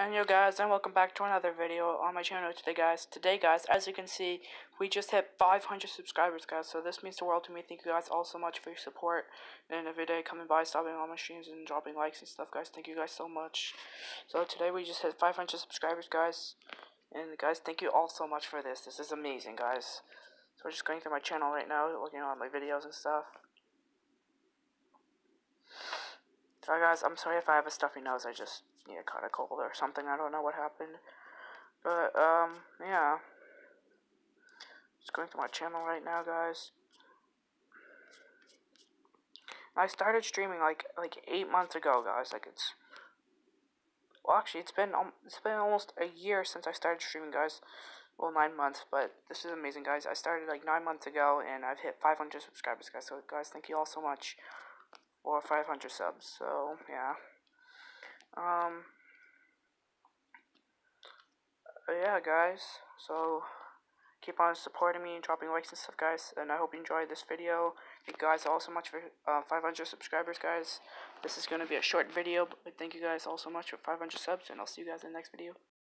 And yo guys, and welcome back to another video on my channel today guys. Today guys, as you can see, we just hit 500 subscribers guys, so this means the world to me. Thank you guys all so much for your support and every day coming by, stopping on my streams and dropping likes and stuff guys. Thank you guys so much. So today we just hit 500 subscribers guys. And guys, thank you all so much for this. This is amazing guys. So we're just going through my channel right now, looking at all my videos and stuff. So guys, I'm sorry if I have a stuffy nose. I just yeah, caught a cold or something. I don't know what happened. But, um, yeah. Just going through my channel right now, guys. I started streaming like like eight months ago, guys. Like it's well, actually, it's been um, it's been almost a year since I started streaming, guys. Well, nine months, but this is amazing, guys. I started like nine months ago, and I've hit 500 subscribers, guys. So, guys, thank you all so much for 500 subs. So, yeah. Um, yeah, guys. So, keep on supporting me and dropping likes and stuff, guys. And I hope you enjoyed this video. Thank you guys all so much for uh, 500 subscribers, guys. This is going to be a short video, but thank you guys all so much for 500 subs, and I'll see you guys in the next video.